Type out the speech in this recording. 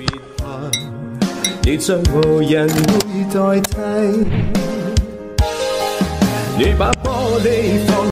别怕你将无人会代替。你把玻璃放